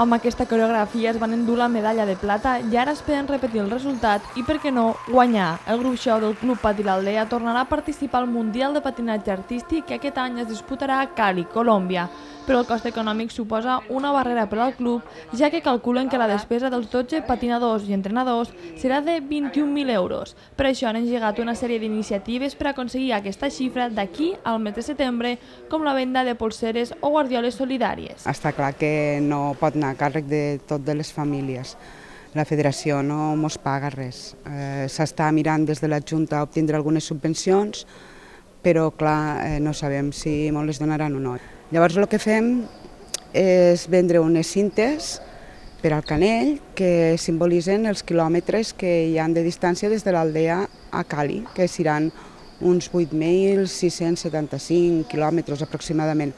Amb aquesta coreografia es van endur la medalla de plata i ara esperen repetir el resultat i, per què no, guanyar. El grup show del Club Pati l'Aldea tornarà a participar al Mundial de Patinatge Artístic que aquest any es disputarà a Cali, Colòmbia. Però el cost econòmic suposa una barrera per al club, ja que calculen que la despesa dels 12 patinadors i entrenadors serà de 21.000 euros. Per això han engegat una sèrie d'iniciatives per aconseguir aquesta xifra d'aquí al mes de setembre, com la venda de polseres o guardioles solidàries. Està clar que no pot anar a càrrec de tot de les famílies. La federació no mos paga res. Eh, S'està mirant des de la Junta obtindre algunes subvencions, però clar, eh, no sabem si ens les donaran o no. Llavors el que fem és vendre unes cintes per al Canell que simbolitzen els quilòmetres que hi han de distància des de l'Aldea a Cali, que seran uns 8.675 quilòmetres aproximadament.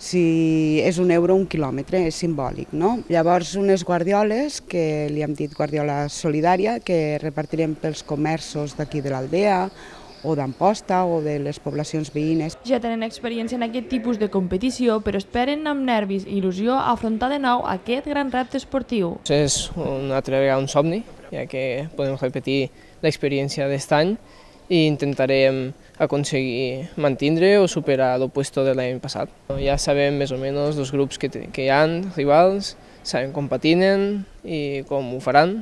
Si és un euro un quilòmetre, és simbòlic. No? Llavors, unes guardioles, que li hem dit guardiola solidària, que repartirem pels comerços d'aquí de l'Aldea, o d'Amposta o de les poblacions veïnes. Ja tenen experiència en aquest tipus de competició, però esperen amb nervis i il·lusió afrontar de nou aquest gran repte esportiu. És una altra vegada un somni, ja que podem repetir l'experiència d'aquest any i intentarem aconseguir mantindre o superar el puesto de l'any passat. Ja sabem més o menys els grups que, que hi han, rivals, sabem com patinen i com ho faran,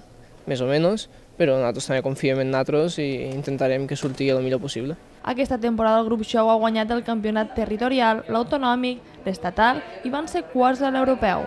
més o menys, però nosaltres també confiem en nosaltres i intentarem que surti el millor possible. Aquesta temporada el grup Show ha guanyat el campionat territorial, l'autonòmic, l'estatal i van ser quarts de l'europeu.